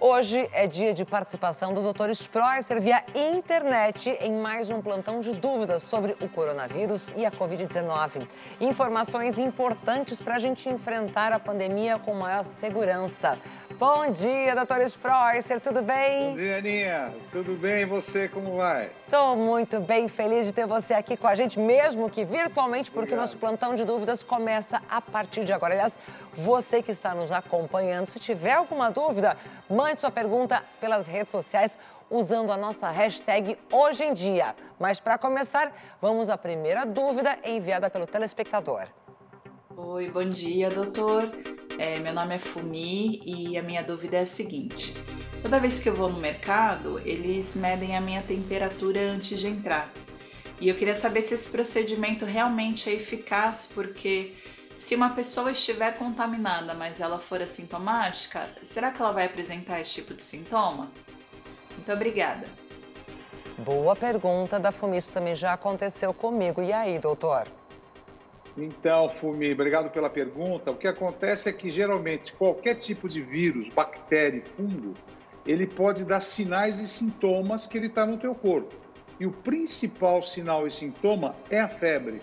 Hoje é dia de participação do Dr. Spreusser via internet em mais um plantão de dúvidas sobre o coronavírus e a Covid-19. Informações importantes para a gente enfrentar a pandemia com maior segurança. Bom dia, doutor Spreusser, tudo bem? Bom dia, Aninha. Tudo bem? E você, como vai? Estou muito bem, feliz de ter você aqui com a gente, mesmo que virtualmente, porque o nosso plantão de dúvidas começa a partir de agora. Aliás, você que está nos acompanhando, se tiver alguma dúvida, mande sua pergunta pelas redes sociais usando a nossa hashtag Hoje em Dia. Mas para começar, vamos à primeira dúvida enviada pelo telespectador. Oi, bom dia, doutor. É, meu nome é Fumi e a minha dúvida é a seguinte: toda vez que eu vou no mercado, eles medem a minha temperatura antes de entrar. E eu queria saber se esse procedimento realmente é eficaz, porque se uma pessoa estiver contaminada, mas ela for assintomática, será que ela vai apresentar esse tipo de sintoma? Muito obrigada. Boa pergunta da Fumi, isso também já aconteceu comigo. E aí, doutor? Então, Fumi, obrigado pela pergunta. O que acontece é que geralmente qualquer tipo de vírus, bactéria, fungo, ele pode dar sinais e sintomas que ele está no teu corpo. E o principal sinal e sintoma é a febre.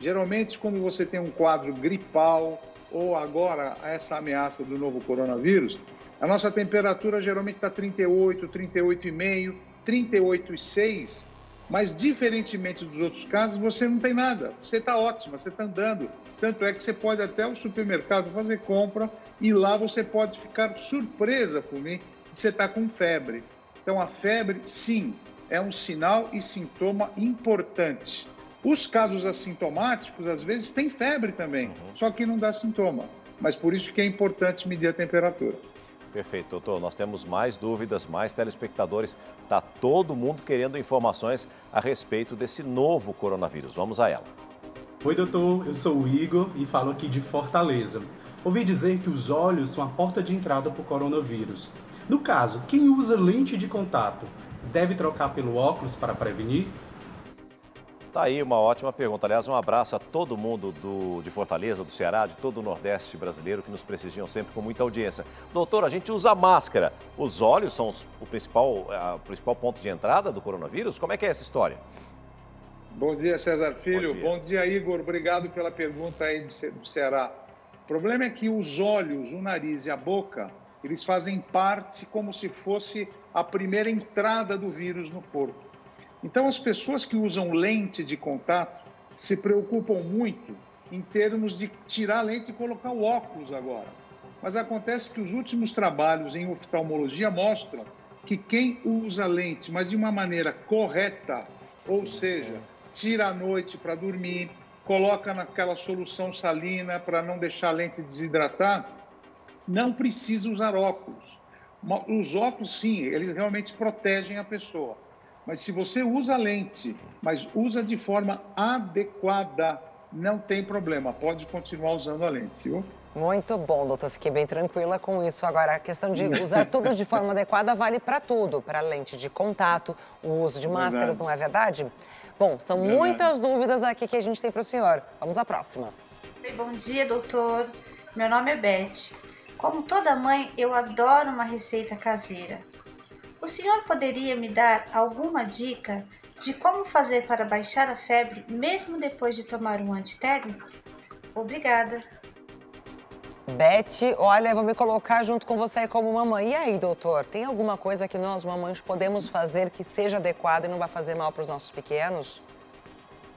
Geralmente, quando você tem um quadro gripal ou agora essa ameaça do novo coronavírus, a nossa temperatura geralmente está 38, 38,5, 38,6 mas, diferentemente dos outros casos, você não tem nada. Você está ótima, você está andando. Tanto é que você pode até ao supermercado fazer compra e lá você pode ficar surpresa por mim de você estar tá com febre. Então, a febre, sim, é um sinal e sintoma importante. Os casos assintomáticos, às vezes, têm febre também, uhum. só que não dá sintoma. Mas por isso que é importante medir a temperatura. Perfeito, doutor. Nós temos mais dúvidas, mais telespectadores. Está todo mundo querendo informações a respeito desse novo coronavírus. Vamos a ela. Oi, doutor. Eu sou o Igor e falo aqui de Fortaleza. Ouvi dizer que os olhos são a porta de entrada para o coronavírus. No caso, quem usa lente de contato deve trocar pelo óculos para prevenir? Tá aí uma ótima pergunta. Aliás, um abraço a todo mundo do, de Fortaleza, do Ceará, de todo o Nordeste brasileiro que nos prestigiam sempre com muita audiência. Doutor, a gente usa máscara. Os olhos são os, o, principal, a, o principal ponto de entrada do coronavírus? Como é que é essa história? Bom dia, César Filho. Bom dia, Bom dia Igor. Obrigado pela pergunta aí do Ceará. O problema é que os olhos, o nariz e a boca, eles fazem parte como se fosse a primeira entrada do vírus no corpo. Então, as pessoas que usam lente de contato se preocupam muito em termos de tirar a lente e colocar o óculos agora. Mas acontece que os últimos trabalhos em oftalmologia mostram que quem usa lente, mas de uma maneira correta, ou seja, tira à noite para dormir, coloca naquela solução salina para não deixar a lente desidratar, não precisa usar óculos. Os óculos, sim, eles realmente protegem a pessoa. Mas se você usa lente, mas usa de forma adequada, não tem problema, pode continuar usando a lente, viu? Muito bom, doutor. Fiquei bem tranquila com isso. Agora, a questão de usar tudo de forma adequada vale para tudo, para lente de contato, o uso de máscaras, verdade. não é verdade? Bom, são verdade. muitas dúvidas aqui que a gente tem para o senhor. Vamos à próxima. Bom dia, doutor. Meu nome é Beth. Como toda mãe, eu adoro uma receita caseira. O senhor poderia me dar alguma dica de como fazer para baixar a febre mesmo depois de tomar um antitérmico? Obrigada. Beth, olha, eu vou me colocar junto com você como mamãe. E aí, doutor, tem alguma coisa que nós, mamães, podemos fazer que seja adequada e não vai fazer mal para os nossos pequenos?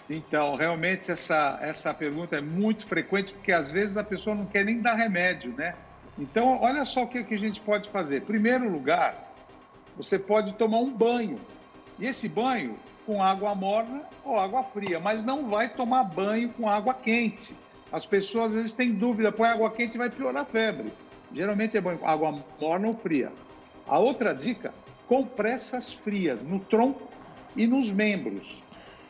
Então, realmente essa, essa pergunta é muito frequente, porque às vezes a pessoa não quer nem dar remédio, né? Então, olha só o que, que a gente pode fazer. Em primeiro lugar, você pode tomar um banho. E esse banho com água morna ou água fria, mas não vai tomar banho com água quente. As pessoas às vezes têm dúvida, põe água quente vai piorar a febre. Geralmente é banho com água morna ou fria. A outra dica, compressas frias no tronco e nos membros.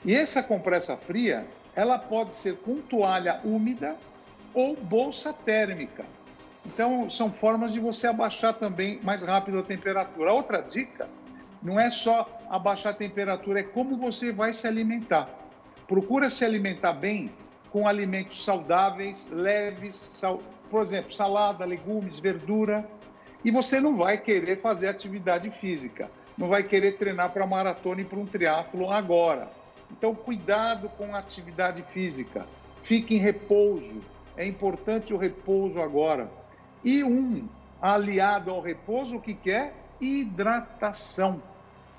E essa compressa fria, ela pode ser com toalha úmida ou bolsa térmica. Então, são formas de você abaixar também mais rápido a temperatura. Outra dica não é só abaixar a temperatura, é como você vai se alimentar. Procura se alimentar bem com alimentos saudáveis, leves, sal... por exemplo, salada, legumes, verdura. E você não vai querer fazer atividade física, não vai querer treinar para maratona e para um triatlo agora. Então, cuidado com a atividade física. Fique em repouso. É importante o repouso agora. E um aliado ao repouso, o que quer? Hidratação.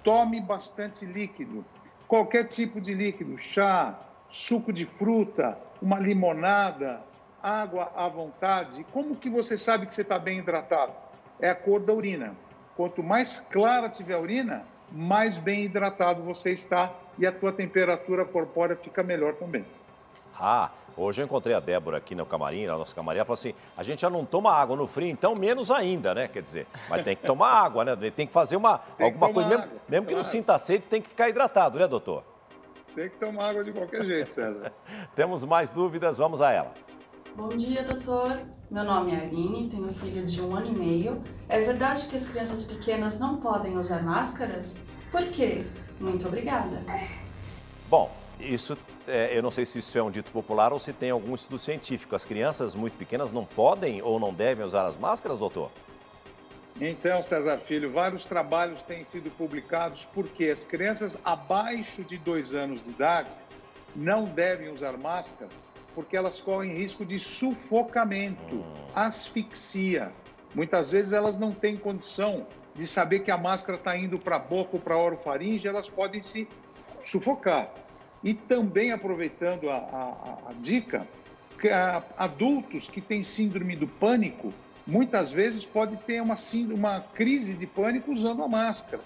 Tome bastante líquido. Qualquer tipo de líquido, chá, suco de fruta, uma limonada, água à vontade. Como que você sabe que você está bem hidratado? É a cor da urina. Quanto mais clara tiver a urina, mais bem hidratado você está e a tua temperatura corpórea fica melhor também. Ah, hoje eu encontrei a Débora aqui no camarim, na nossa camarim, ela falou assim, a gente já não toma água no frio, então menos ainda, né? Quer dizer, mas tem que tomar água, né? Tem que fazer uma, tem alguma coisa, mesmo, água, mesmo que não sinta sede, tem que ficar hidratado, né, doutor? Tem que tomar água de qualquer jeito, César. Temos mais dúvidas, vamos a ela. Bom dia, doutor. Meu nome é Aline, tenho filho de um ano e meio. É verdade que as crianças pequenas não podem usar máscaras? Por quê? Muito obrigada. Bom, isso, é, eu não sei se isso é um dito popular ou se tem algum estudo científico. As crianças muito pequenas não podem ou não devem usar as máscaras, doutor? Então, César Filho, vários trabalhos têm sido publicados porque as crianças abaixo de dois anos de idade não devem usar máscara porque elas correm risco de sufocamento, hum. asfixia. Muitas vezes elas não têm condição de saber que a máscara está indo para a boca ou para a orofaringe, elas podem se sufocar. E também, aproveitando a, a, a dica, adultos que têm síndrome do pânico, muitas vezes podem ter uma, uma crise de pânico usando a máscara.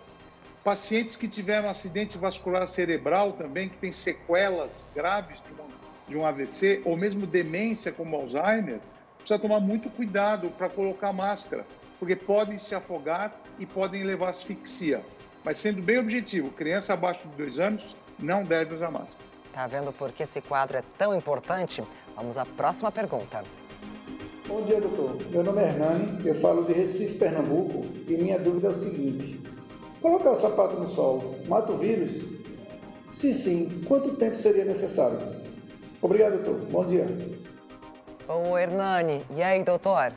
Pacientes que tiveram acidente vascular cerebral também, que têm sequelas graves de, uma, de um AVC, ou mesmo demência como Alzheimer, precisa tomar muito cuidado para colocar máscara, porque podem se afogar e podem levar asfixia. Mas sendo bem objetivo, criança abaixo de dois anos não deve usar máscara. Tá vendo por que esse quadro é tão importante? Vamos à próxima pergunta. Bom dia, doutor. Meu nome é Hernani, eu falo de Recife, Pernambuco, e minha dúvida é o seguinte: colocar o sapato no sol mata o vírus? Se sim, quanto tempo seria necessário? Obrigado, doutor. Bom dia. Ô, Hernani, e aí, doutor?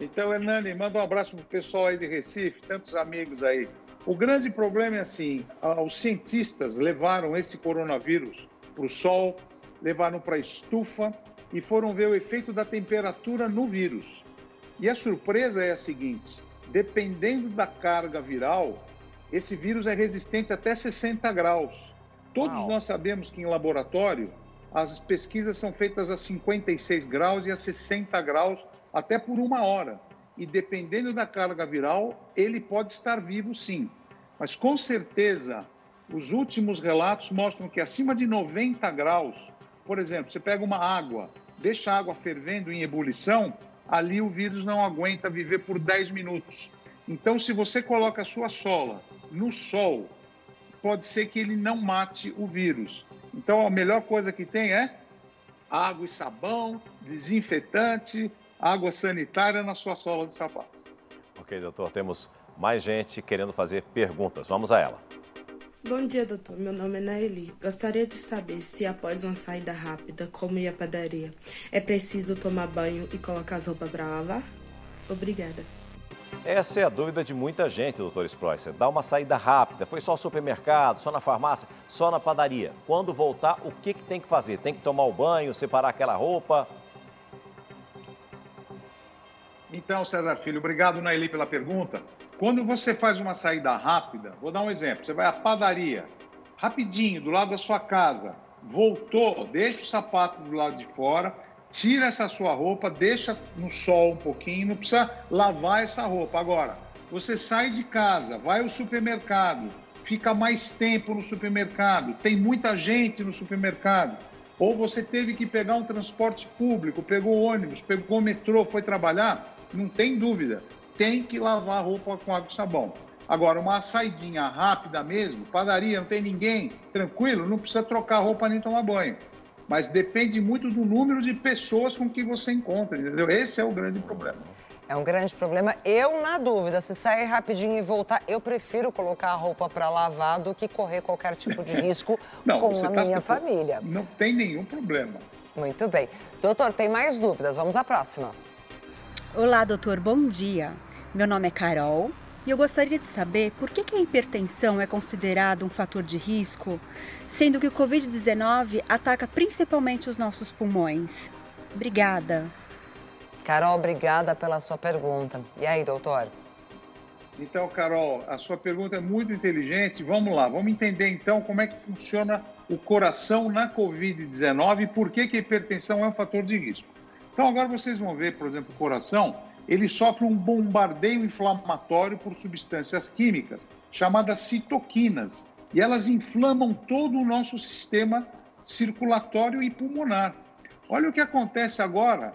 Então, Hernani, manda um abraço pro pessoal aí de Recife, tantos amigos aí. O grande problema é assim: os cientistas levaram esse coronavírus para o sol, levaram para a estufa e foram ver o efeito da temperatura no vírus. E a surpresa é a seguinte: dependendo da carga viral, esse vírus é resistente até 60 graus. Todos nós sabemos que em laboratório as pesquisas são feitas a 56 graus e a 60 graus até por uma hora e dependendo da carga viral, ele pode estar vivo sim. Mas com certeza, os últimos relatos mostram que acima de 90 graus, por exemplo, você pega uma água, deixa a água fervendo em ebulição, ali o vírus não aguenta viver por 10 minutos. Então, se você coloca a sua sola no sol, pode ser que ele não mate o vírus. Então, a melhor coisa que tem é água e sabão, desinfetante, água sanitária na sua sola de sapato. Ok, doutor, temos mais gente querendo fazer perguntas. Vamos a ela. Bom dia, doutor. Meu nome é Naeli. Gostaria de saber se após uma saída rápida, como ir à padaria, é preciso tomar banho e colocar as roupas para lavar? Obrigada. Essa é a dúvida de muita gente, doutor Sproycer. Dá uma saída rápida. Foi só ao supermercado, só na farmácia, só na padaria. Quando voltar, o que, que tem que fazer? Tem que tomar o banho, separar aquela roupa? Então, César Filho, obrigado, Naili, pela pergunta. Quando você faz uma saída rápida, vou dar um exemplo: você vai à padaria, rapidinho, do lado da sua casa, voltou, deixa o sapato do lado de fora, tira essa sua roupa, deixa no sol um pouquinho, não precisa lavar essa roupa. Agora, você sai de casa, vai ao supermercado, fica mais tempo no supermercado, tem muita gente no supermercado, ou você teve que pegar um transporte público, pegou ônibus, pegou metrô, foi trabalhar, não tem dúvida, tem que lavar a roupa com água e sabão. Agora, uma saidinha rápida mesmo, padaria, não tem ninguém, tranquilo, não precisa trocar roupa nem tomar banho. Mas depende muito do número de pessoas com que você encontra, entendeu? Esse é o grande problema. É um grande problema. Eu, na dúvida, se sair rapidinho e voltar, eu prefiro colocar a roupa para lavar do que correr qualquer tipo de risco não, com a tá minha família. Não tem nenhum problema. Muito bem. Doutor, tem mais dúvidas? Vamos à próxima. Olá, doutor, bom dia. Meu nome é Carol e eu gostaria de saber por que, que a hipertensão é considerada um fator de risco, sendo que o Covid-19 ataca principalmente os nossos pulmões. Obrigada. Carol, obrigada pela sua pergunta. E aí, doutor? Então, Carol, a sua pergunta é muito inteligente. Vamos lá, vamos entender então como é que funciona o coração na Covid-19 e por que, que a hipertensão é um fator de risco. Então, agora vocês vão ver, por exemplo, o coração, ele sofre um bombardeio inflamatório por substâncias químicas chamadas citoquinas. E elas inflamam todo o nosso sistema circulatório e pulmonar. Olha o que acontece agora.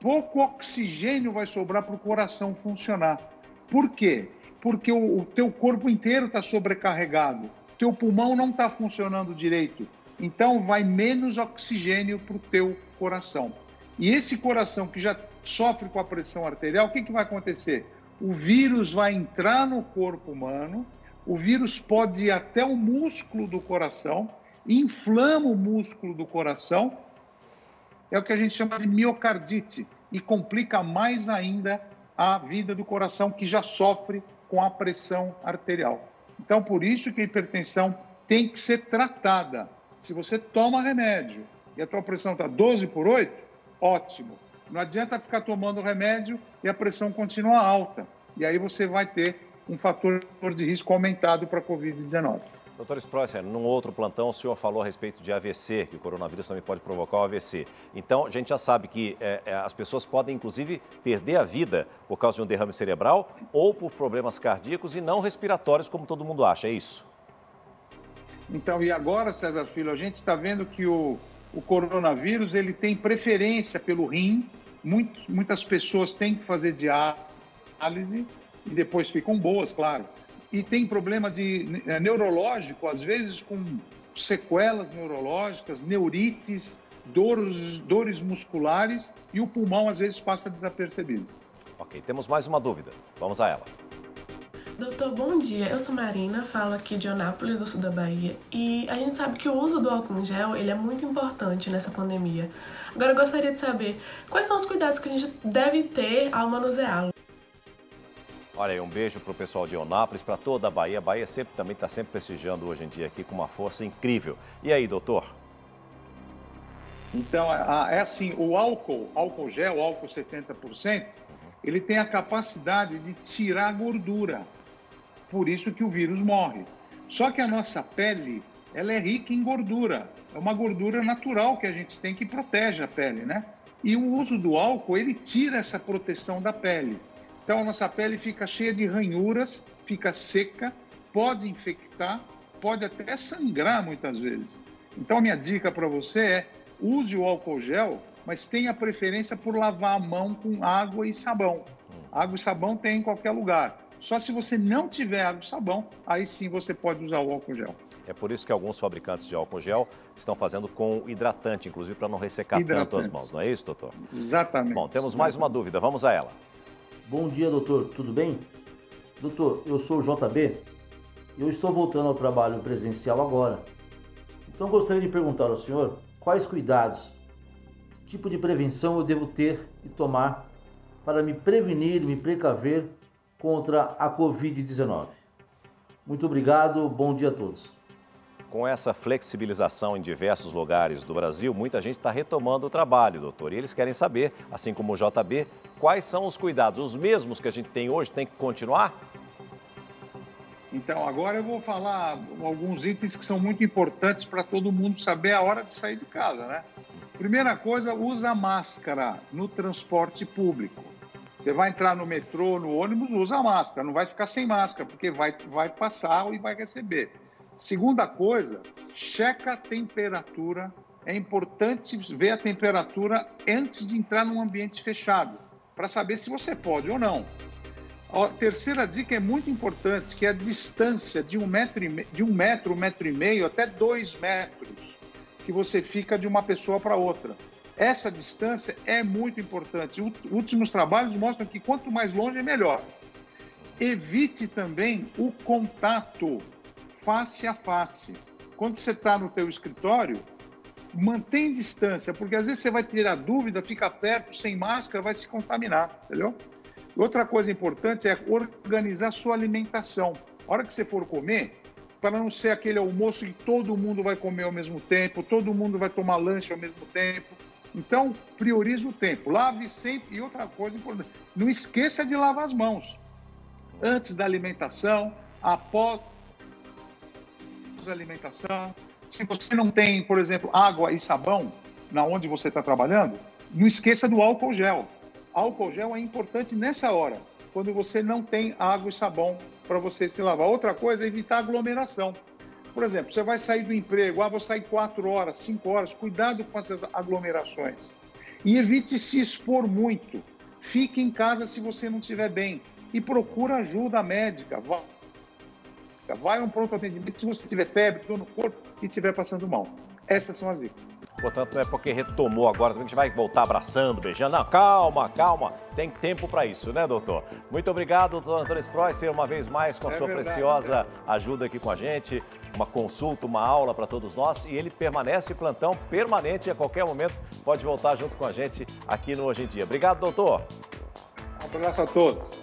Pouco oxigênio vai sobrar para o coração funcionar. Por quê? Porque o, o teu corpo inteiro está sobrecarregado, teu pulmão não está funcionando direito, então vai menos oxigênio para o teu coração. E esse coração que já sofre com a pressão arterial, o que, que vai acontecer? O vírus vai entrar no corpo humano, o vírus pode ir até o músculo do coração, inflama o músculo do coração, é o que a gente chama de miocardite, e complica mais ainda a vida do coração que já sofre com a pressão arterial. Então, por isso que a hipertensão tem que ser tratada. Se você toma remédio e a tua pressão está 12 por 8, ótimo. Não adianta ficar tomando remédio e a pressão continua alta. E aí você vai ter um fator de risco aumentado para a Covid-19. Doutor Sproesser, num outro plantão o senhor falou a respeito de AVC, que o coronavírus também pode provocar o AVC. Então, a gente já sabe que é, é, as pessoas podem, inclusive, perder a vida por causa de um derrame cerebral ou por problemas cardíacos e não respiratórios, como todo mundo acha, é isso? Então, e agora, César Filho, a gente está vendo que o, o coronavírus ele tem preferência pelo rim, muitas pessoas têm que fazer diálise e depois ficam boas, claro e tem problema de é, neurológico, às vezes com sequelas neurológicas, neurites, dores, dores musculares e o pulmão às vezes passa desapercebido. Ok, temos mais uma dúvida. Vamos a ela. Doutor, bom dia. Eu sou Marina, falo aqui de Onápolis, do sul da Bahia, e a gente sabe que o uso do álcool em gel ele é muito importante nessa pandemia. Agora eu gostaria de saber quais são os cuidados que a gente deve ter ao manuseá-lo. Olha aí, um beijo para o pessoal de Onápolis, para toda a Bahia. A Bahia sempre também está sempre prestigiando hoje em dia aqui com uma força incrível. E aí, doutor? Então, é assim, o álcool, álcool gel, álcool 70%, ele tem a capacidade de tirar a gordura. Por isso que o vírus morre. Só que a nossa pele, ela é rica em gordura. É uma gordura natural que a gente tem que protege a pele, né? E o uso do álcool, ele tira essa proteção da pele. Então a nossa pele fica cheia de ranhuras, fica seca, pode infectar, pode até sangrar muitas vezes. Então a minha dica para você é use o álcool gel, mas tenha preferência por lavar a mão com água e sabão. Água e sabão tem em qualquer lugar. Só se você não tiver água e sabão, aí sim você pode usar o álcool gel. É por isso que alguns fabricantes de álcool gel estão fazendo com hidratante, inclusive para não ressecar hidratante. tanto as mãos, não é isso, doutor? Exatamente. Bom, temos mais uma dúvida, vamos a ela. Bom dia, doutor. Tudo bem? Doutor, eu sou o JB. Eu estou voltando ao trabalho presencial agora. Então gostaria de perguntar ao senhor quais cuidados, que tipo de prevenção eu devo ter e tomar para me prevenir, me precaver contra a Covid-19. Muito obrigado, bom dia a todos. Com essa flexibilização em diversos lugares do Brasil, muita gente está retomando o trabalho, doutor. E eles querem saber, assim como o JB, Quais são os cuidados? Os mesmos que a gente tem hoje tem que continuar? Então, agora eu vou falar alguns itens que são muito importantes para todo mundo saber a hora de sair de casa, né? Primeira coisa, usa máscara no transporte público. Você vai entrar no metrô, no ônibus, usa máscara, não vai ficar sem máscara, porque vai, vai passar e vai receber. Segunda coisa, checa a temperatura. É importante ver a temperatura antes de entrar num ambiente fechado para saber se você pode ou não. A terceira dica é muito importante, que é a distância de um metro, e de um metro, um metro e meio, até dois metros, que você fica de uma pessoa para outra. Essa distância é muito importante. Últimos trabalhos mostram que quanto mais longe é melhor. Evite também o contato face a face. Quando você está no teu escritório, mantém distância, porque às vezes você vai ter a dúvida, fica perto, sem máscara, vai se contaminar, entendeu? Outra coisa importante é organizar sua alimentação. A hora que você for comer, para não ser aquele almoço que todo mundo vai comer ao mesmo tempo, todo mundo vai tomar lanche ao mesmo tempo. Então, priorize o tempo. Lave sempre. E outra coisa importante, não esqueça de lavar as mãos. Antes da alimentação, após a alimentação. Se você não tem, por exemplo, água e sabão na onde você está trabalhando, não esqueça do álcool gel. Álcool gel é importante nessa hora, quando você não tem água e sabão para você se lavar. Outra coisa é evitar aglomeração. Por exemplo, você vai sair do emprego, ah, vou sair quatro horas, cinco horas, cuidado com essas aglomerações. E evite se expor muito. Fique em casa se você não estiver bem e procura ajuda médica. Vá, vai a um pronto atendimento se você tiver febre, dor no corpo e estiver passando mal. Essas são as dicas. Portanto, não é porque retomou agora, a gente vai voltar abraçando, beijando. Não, calma, calma. Tem tempo para isso, né, doutor? Muito obrigado, doutor Antônio Sproycer, uma vez mais com a é sua verdade, preciosa é. ajuda aqui com a gente. Uma consulta, uma aula para todos nós. E ele permanece plantão permanente a qualquer momento. Pode voltar junto com a gente aqui no Hoje em Dia. Obrigado, doutor. Um abraço a todos.